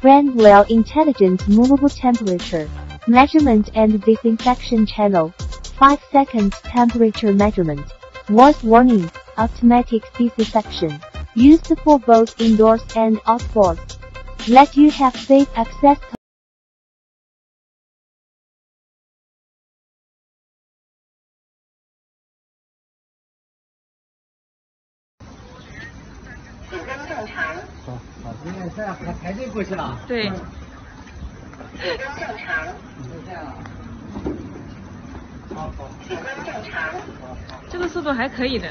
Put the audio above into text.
Brandwell Intelligent Movable Temperature Measurement and Disinfection Channel 5 seconds temperature measurement. Voice warning, automatic disinfection. Used for both indoors and outdoors. Let you have safe access 好，好，现在现在排排队过去了。对，正常，就这样。好好正常，这个速度还可以的。